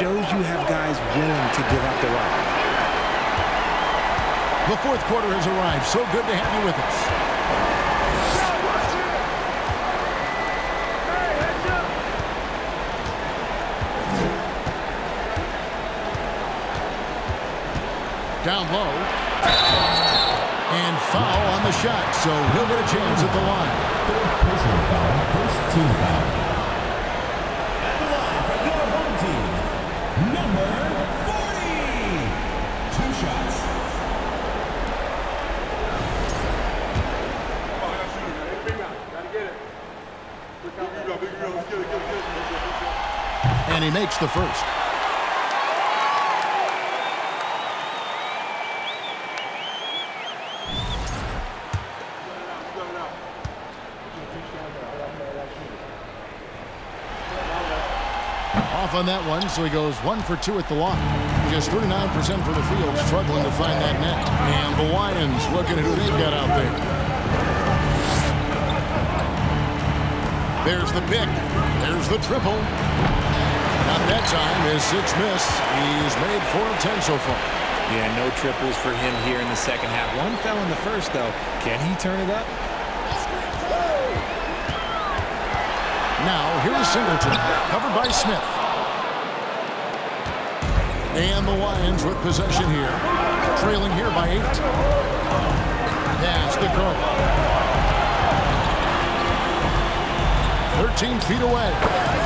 shows you have guys willing to give up the rock. The fourth quarter has arrived. So good to have you with us. Down low. And foul on the shot, so he'll get a chance at the line. Personal foul, first team foul. At the line for your home team, number 40. Two shots. And he makes the first. Off on that one, so he goes one for two at the line. Just 39% for the field, struggling to find that net. And the Lions looking at who they've got out there. There's the pick. There's the triple. That time. is six miss. He's made four of ten so far. Yeah, no triples for him here in the second half. One fell in the first, though. Can he turn it up? Now, here is Singleton, covered by Smith. And the Lions with possession here. Trailing here by eight. Pass to Cook. 13 feet away.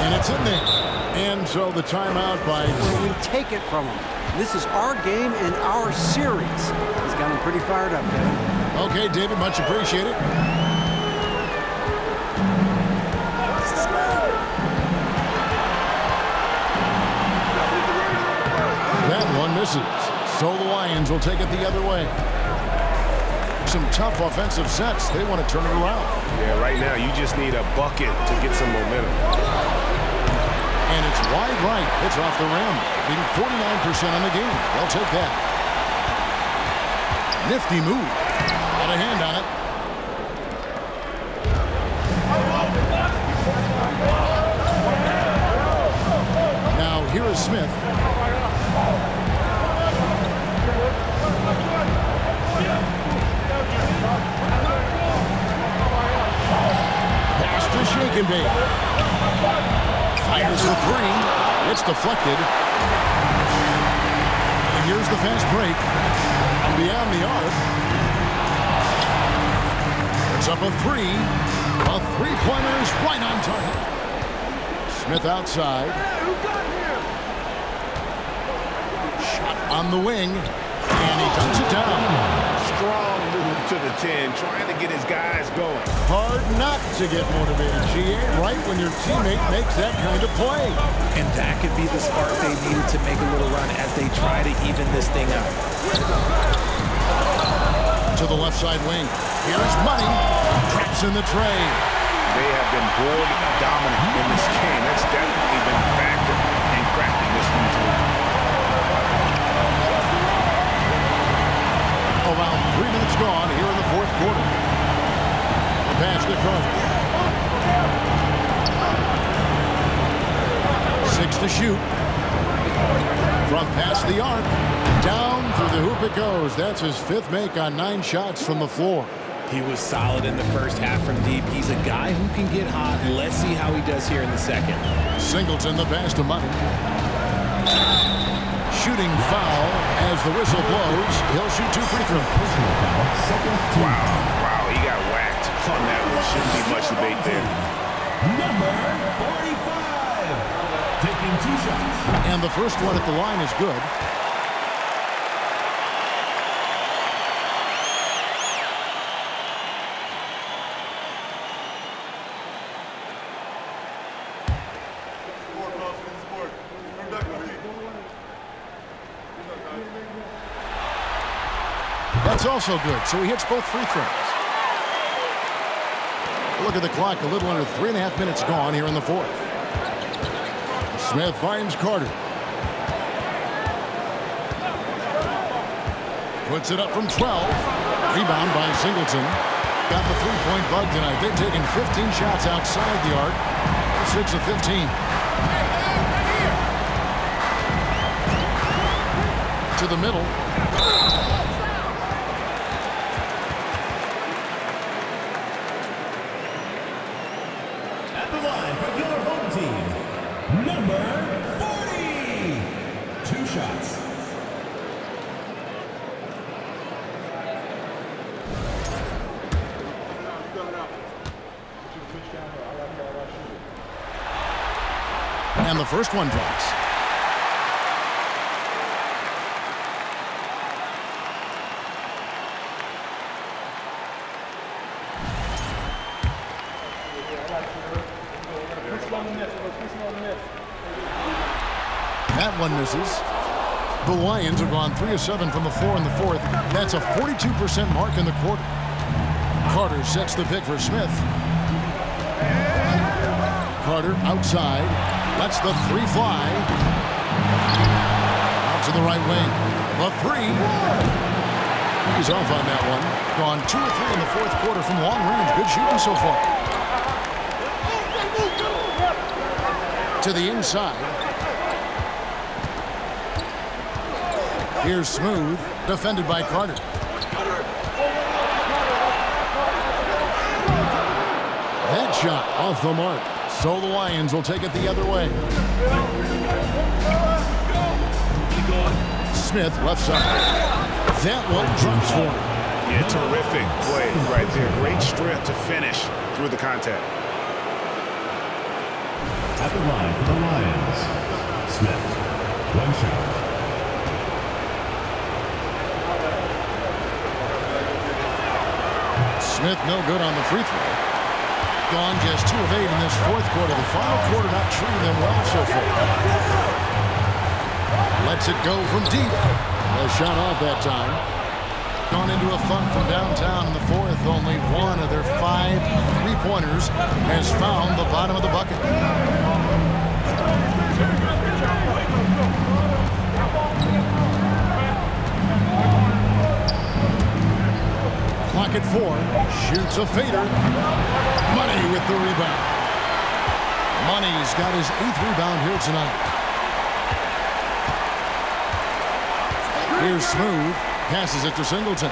And it's in there. And so the timeout by... You take it from him. This is our game and our series. He's got him pretty fired up, Devin. Okay, David, much appreciated. That one misses. So the Lions will take it the other way. Some tough offensive sets. They want to turn it around. Yeah, right now you just need a bucket to get some momentum. And it's wide right. It's off the rim. Being 49% on the game. They'll take that. Nifty move. Got a hand on it. Now here is Smith. Pass to shake and bake. Fires the three. It's deflected. And here's the fast break. And beyond the arc. It's up a three. A three-pointer is right on target. Smith outside. Shot on the wing. And he dumps it down. Strong move to the 10, trying to get his guys going. Hard not to get motivated, GA, right when your teammate makes that kind of play. And that could be the spark they needed to make a little run as they try to even this thing up. To the left side wing. Here's Money. Traps in the tray. They have been board dominant in this game. That's definitely gone here in the fourth quarter. The pass to Cook. Six to shoot. From past the arc. Down through the hoop it goes. That's his fifth make on nine shots from the floor. He was solid in the first half from deep. He's a guy who can get hot. Let's see how he does here in the second. Singleton the pass to Money. Shooting foul as the whistle blows. He'll shoot two free throws. Personal foul, second team Wow, wow, he got whacked on that one. Shouldn't be much debate there. Number 45. Taking two shots. And the first one at the line is good. That's also good. So he hits both free throws. Look at the clock. A little under three and a half minutes gone here in the fourth. Smith finds Carter. Puts it up from 12. Rebound by Singleton. Got the three-point bug tonight. They've taken 15 shots outside the arc. 6 of 15. to the middle. And the first one drops. That one misses. The Lions have gone 3 of 7 from the floor in the fourth. That's a 42% mark in the quarter. Carter sets the pick for Smith. Carter outside. Lets the three fly. Out to the right wing. The three. He's off on that one. Gone two or three in the fourth quarter from long range. Good shooting so far. To the inside. Here's Smooth, defended by Carter. That shot off the mark. So the Lions will take it the other way. Smith left side. That one drops for him. Yeah, terrific play right there. Great strength to finish through the contact. At the line for the Lions, Smith. One shot. Smith no good on the free throw. Gone just two of eight in this fourth quarter. The final quarter not treating them well so far. Lets it go from deep. A shot off that time. Gone into a funk from downtown in the fourth. Only one of their five three-pointers has found the bottom of the bucket. Clock at four. Shoots a fader. Money with the rebound. Money's got his eighth rebound here tonight. Here's Smooth. Passes it to Singleton.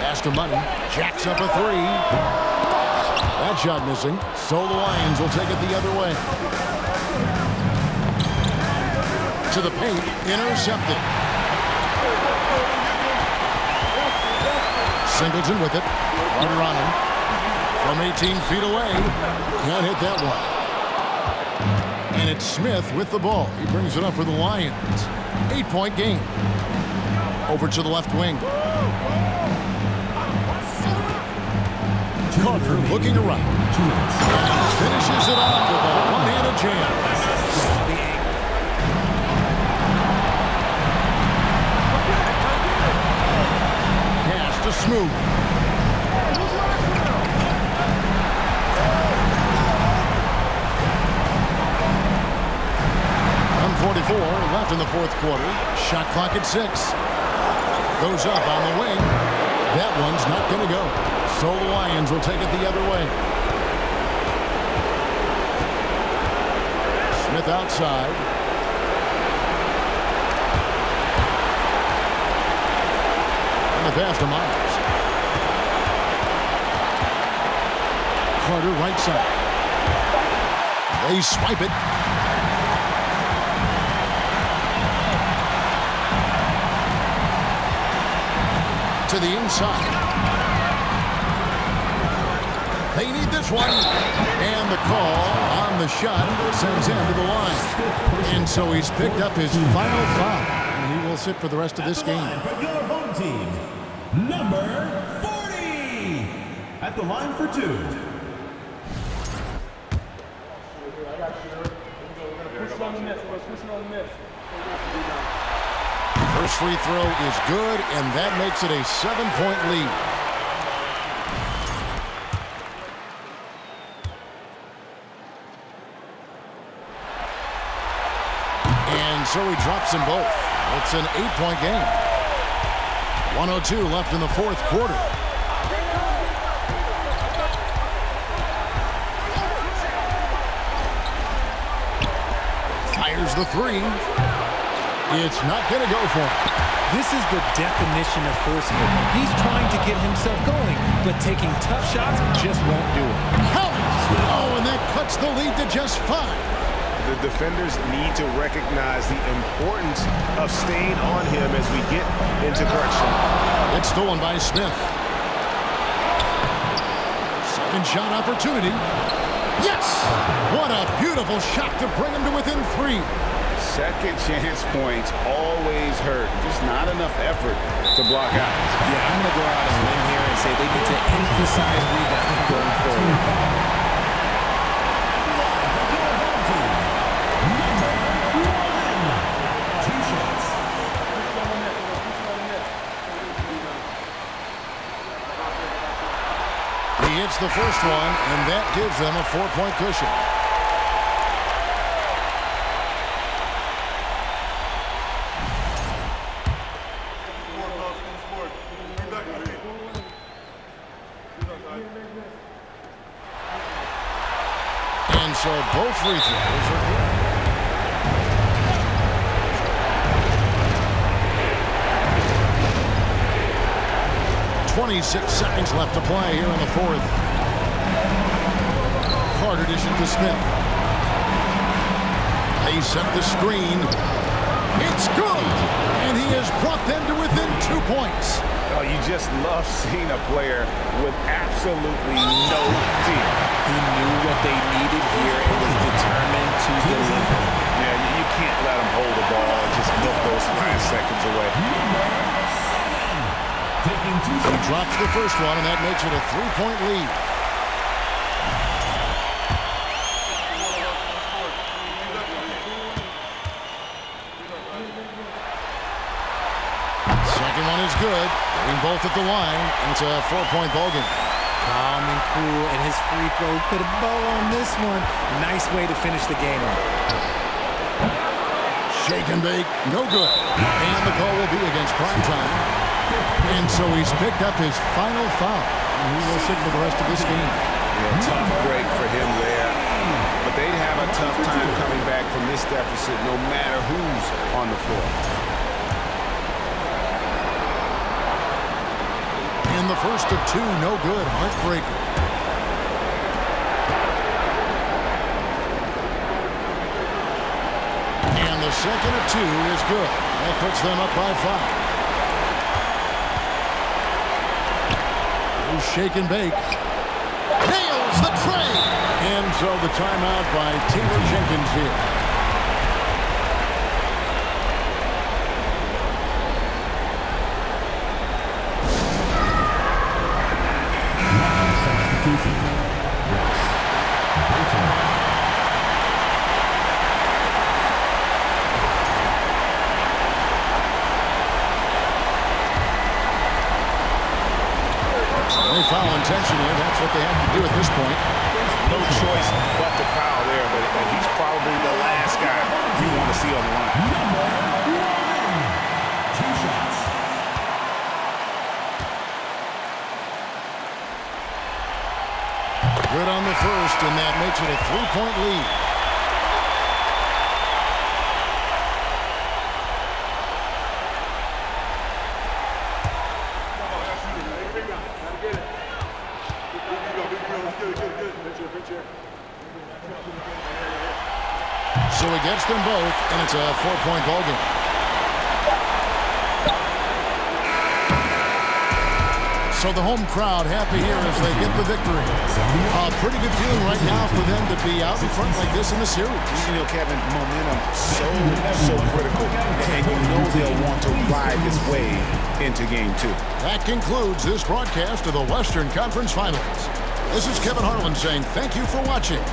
Pass to Money. Jacks up a three. That shot missing. So the Lions will take it the other way. To the paint. Intercepted. Singleton with it. Runner on him. From 18 feet away. Can't hit that one. And it's Smith with the ball. He brings it up for the Lions. Eight-point game. Over to the left wing. Carter looking around. And finishes it off with a one-handed jam. Smooth. One forty-four left in the fourth quarter. Shot clock at six. Goes up on the wing. That one's not going to go. So the Lions will take it the other way. Smith outside. The pass to Myers. Carter right side. They swipe it. To the inside. They need this one. And the call on the shot sends him to the line. And so he's picked up his final foul. And he will sit for the rest of this game. Team, number 40. At the line for two, First free throw is good, and that makes it a seven-point lead. And so he drops them both. It's an eight-point game. 102 left in the fourth quarter. Fires the three. It's not going to go for him. This is the definition of forceful. He's trying to get himself going, but taking tough shots just won't do it. Oh, and that cuts the lead to just five. The defenders need to recognize the importance of staying on him as we get into correction. It's stolen by Smith. Second shot opportunity. Yes! What a beautiful shot to bring him to within three. Second chance points always hurt. Just not enough effort to block out. Yeah, I'm going to go out on a limb here and say they need to emphasize rebounding going forward. Hits the first one, and that gives them a four-point cushion. And so both free throws 26 seconds left to play here in the fourth. Carter dish to Smith. They set the screen. It's good! And he has brought them to within two points. Oh, you just love seeing a player with absolutely no fear. He knew what they needed here and was determined to deliver. Yeah, you can't let him hold the ball and just milk those five seconds away. He drops the first one, and that makes it a three-point lead. Second one is good. Getting both at the line, it's a four-point ball game. Calm and cool, and his free throw put a bow on this one. Nice way to finish the game. Shake and bake, no good. And the call will be against prime time. And so he's picked up his final foul. And he will sit for the rest of this game. Yeah, tough break for him there. But they'd have a tough time coming back from this deficit no matter who's on the floor. In the first of two, no good. Heartbreaker. And the second of two is good. That puts them up by five. shake and bake. Nails the tray. And so the timeout by Taylor Jenkins here. foul intentionally. That's what they have to do at this point. No choice but to foul there, but he's probably the last guy you want to see on the line. Two shots. Good on the first, and that makes it a three-point lead. So he gets them both, and it's a four-point ball game. So the home crowd happy here as they get the victory. A pretty good feeling right now for them to be out in front like this in the series. You know, Kevin, momentum so, so critical. And you know they'll want to ride this wave into game two. That concludes this broadcast of the Western Conference Finals. This is Kevin Harlan saying thank you for watching.